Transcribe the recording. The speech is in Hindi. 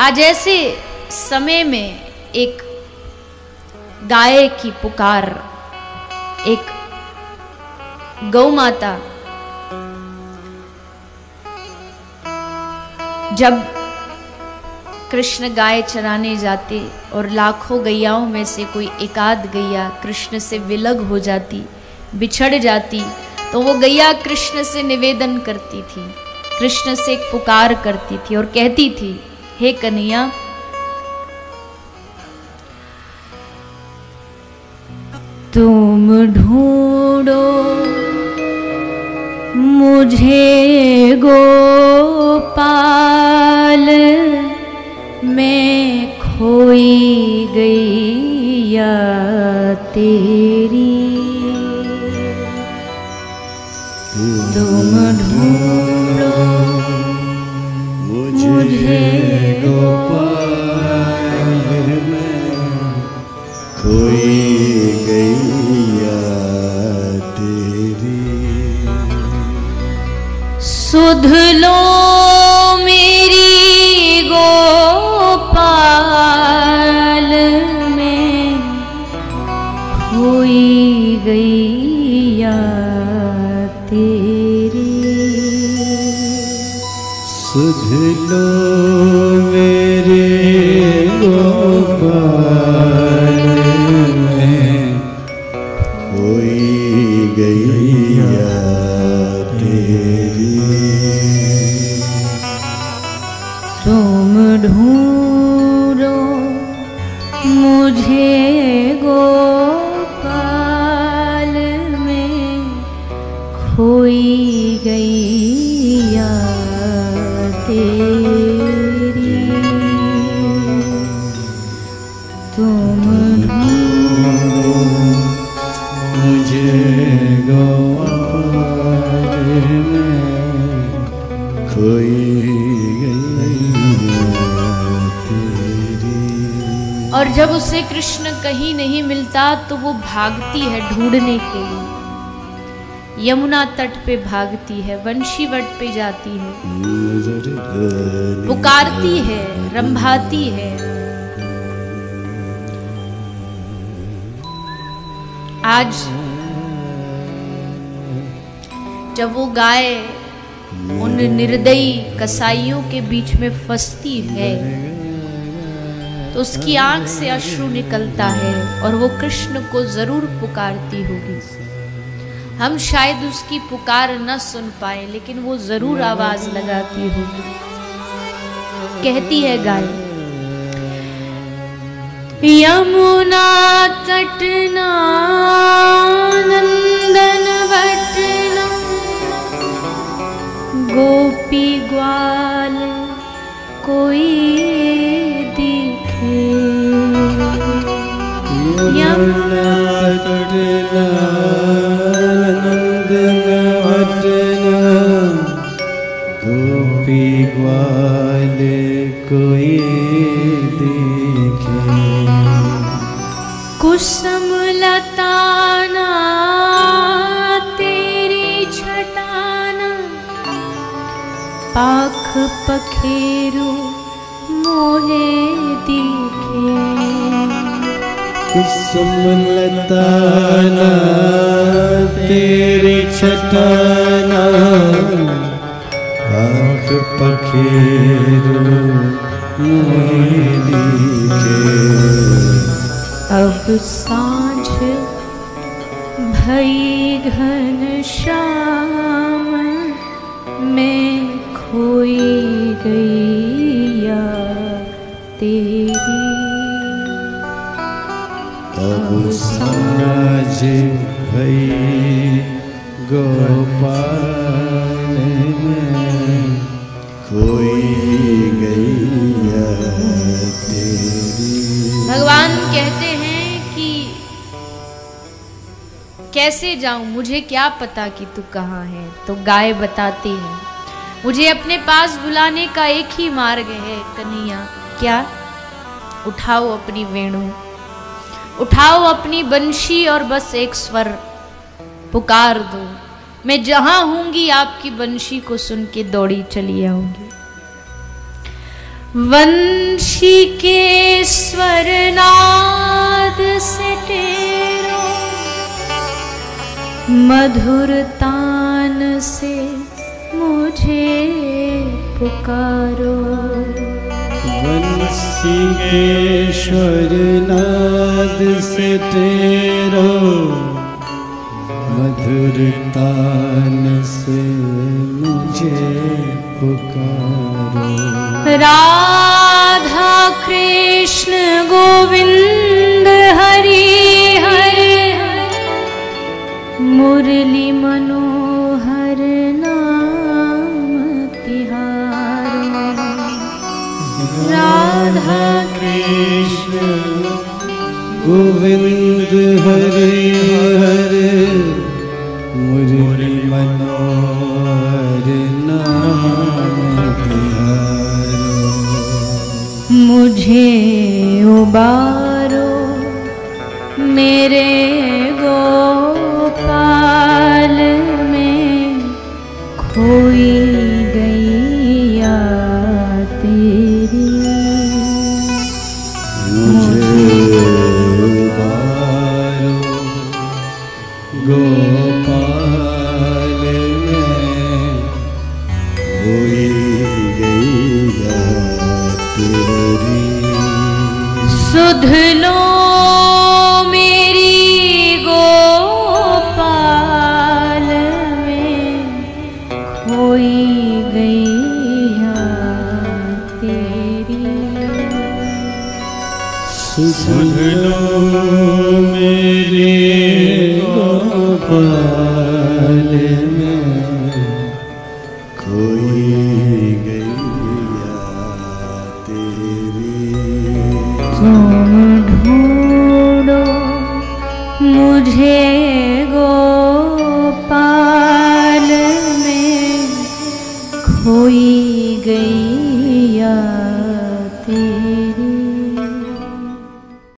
आज ऐसे समय में एक गाय की पुकार, एक गौ माता, जब कृष्ण गाय चराने जाते और लाखों गैयाओं में से कोई एकाध गैया कृष्ण से विलग हो जाती, बिछड़ जाती तो वो गैया कृष्ण से निवेदन करती थी, कृष्ण से एक पुकार करती थी और कहती थी हे कन्हैया। तुम ढूंढो मुझे गोपाल मैं खोई गई या तेरी। तुम ढूंढो मुझे गोपाल में खोई गैया तेरी सुध लो मेरी गोपाल में खोई गैया तेरी सुध लो मेरे गोपाल में खोई गैया तेरी तुम ढूंढो मुझे गोपाल में खोई गैया और जब उसे कृष्ण कहीं नहीं मिलता तो वो भागती है ढूँढने के लिए। यमुना तट पे भागती है वंशी वट पे जाती है। पुकारती है रंभाती है। आज जब वो गाय उन निर्दयी कसाईयों के बीच में फंसती है तो उसकी आँख से अश्रु निकलता है और वो कृष्ण को ज़रूर पुकारती होगी। हम शायद उसकी पुकार न सुन पाए, लेकिन वो ज़रूर आवाज़ लगाती होगी। कहती है गाय यमुना तटना नंदन वटना गोपी ग्वाल कोई दिखे। यमुना कुसुम लताना तेरी छटाना पाख पखेरु मोहे दिखे कुसुम लताना तेरी छटाना आँख पखेरु साँझ भई घन श्याम मैं खोई गैया तेरी। अब साज भई गोपाल में खोई गैया तेरी। भगवान कहते कैसे जाऊँ? मुझे क्या पता कि तू कहाँ है? तो गाय बताती है। मुझे अपने पास बुलाने का एक ही मार्ग है, कन्हैया। क्या? उठाओ अपनी वेणु। उठाओ अपनी बंशी और बस एक स्वर। पुकार दो। मैं जहाँ होंगी, आपकी बंशी को सुन के दौड़ी चली आऊँगी। वंशी मधुर तान से मुझे पुकारो। वंशी के नाद से तेरो मधुर तान से मुझे पुकारो। राधा कृष्ण गोविंद मुरली मनोहर नाम तिहारो। राधा कृष्ण। गोविंद हरे हरे मुरली मनोहर नाम तिहारो। मुझे उबारो मेरे खोई गैया गोपाल में कोई गैया तेरी तुम ढूंढो में खोई गैया